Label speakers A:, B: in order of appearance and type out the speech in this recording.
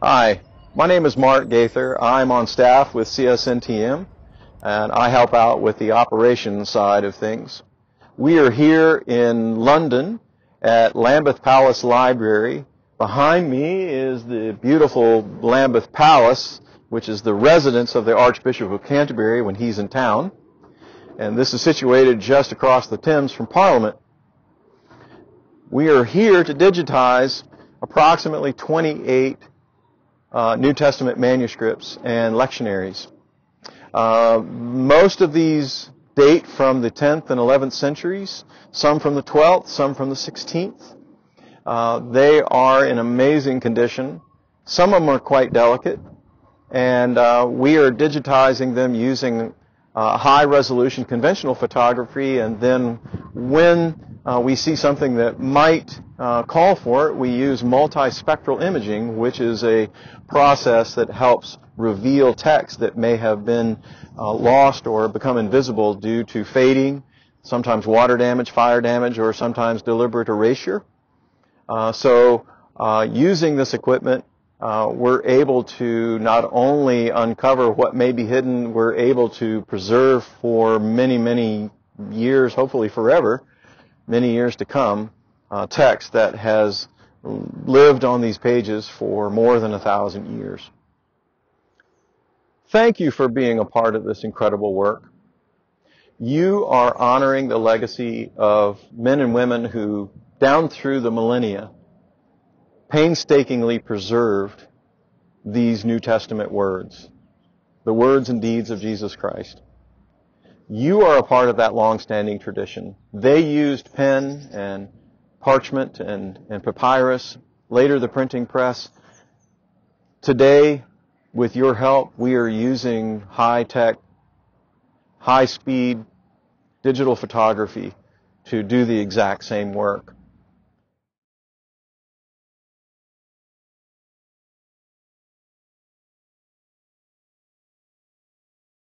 A: Hi, my name is Mark Gaither. I'm on staff with CSNTM and I help out with the operations side of things. We are here in London at Lambeth Palace Library. Behind me is the beautiful Lambeth Palace, which is the residence of the Archbishop of Canterbury when he's in town. And this is situated just across the Thames from Parliament. We are here to digitize approximately 28 uh, New Testament manuscripts and lectionaries. Uh, most of these date from the 10th and 11th centuries, some from the 12th, some from the 16th. Uh, they are in amazing condition. Some of them are quite delicate, and uh, we are digitizing them using uh, high resolution conventional photography, and then when we see something that might uh, call for it, we use multispectral imaging, which is a process that helps reveal text that may have been uh, lost or become invisible due to fading, sometimes water damage, fire damage, or sometimes deliberate erasure. Uh, so uh, using this equipment, uh, we're able to not only uncover what may be hidden, we're able to preserve for many, many years, hopefully forever, many years to come, uh, text that has lived on these pages for more than a thousand years. Thank you for being a part of this incredible work. You are honoring the legacy of men and women who, down through the millennia, painstakingly preserved these New Testament words, the words and deeds of Jesus Christ. You are a part of that long-standing tradition. They used pen and parchment and, and papyrus, later the printing press. Today, with your help, we are using high-tech, high-speed digital photography to do the exact same work.